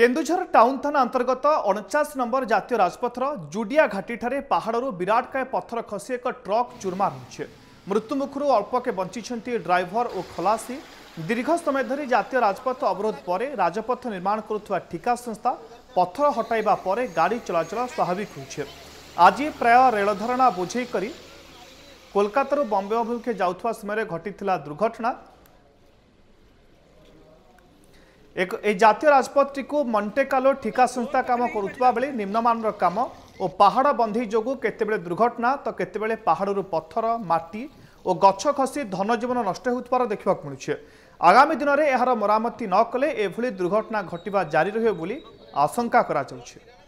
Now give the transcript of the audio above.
Keonjhar town ଥାନା ଅନ୍ତର୍ଗତ ଅଣଚାଶ ନମ୍ବର ଜାତୀୟ ରାଜପଥର ଜୁଡ଼ିଆ ଘାଟିଠାରେ ପାହାଡ଼ରୁ ବିରାଟକାୟ ପଥର ଖସି ଏକ ଟ୍ରକ୍ ଚୁରମାର ହୋଇଛି ମୃତ୍ୟୁମୁଖରୁ ଅଳ୍ପକେ ବଞ୍ଚିଛନ୍ତି ଡ୍ରାଇଭର ଓ ଖଲାସି ଦୀର୍ଘ ସମୟ ଧରି ଜାତୀୟ ରାଜପଥ ଅବରୋଧ ପରେ ରାଜପଥ ନିର୍ମାଣ କରୁଥିବା ଠିକା ସଂସ୍ଥା ପଥର ହଟାଇବା ପରେ ଗାଡ଼ି ଚଳାଚଳ ସ୍ୱାଭାବିକ ହୋଇଛି ଆଜି ପ୍ରାୟ ରେଳ ଧାରଣା ବୁଝେଇ କରି କୋଲକାତାରୁ ବମ୍ବେ ଅଭିମୁଖେ ଯାଉଥିବା ସମୟରେ ଘଟିଥିଲା ଦୁର୍ଘଟଣା এই জাতীয় রাজপথটিকু মন্টেকালো ঠিকা সংস্থা কাম করুবা বেড়ে নিম্নমানর কাম ও পাহাড় বন্ধি যোগ কেতবে দুর্ঘটনা তো কেতবে পাহাড়ু পথর মাটি ও গছ খসি ধনজীবন নষ্ট হেউথবার দেখা মিলুছে আগামী দিনের এর মরামতি নকলে এভাবে দুর্ঘটনা ঘটবা জারি রহে বলে আশঙ্কা করা যাচ্ছে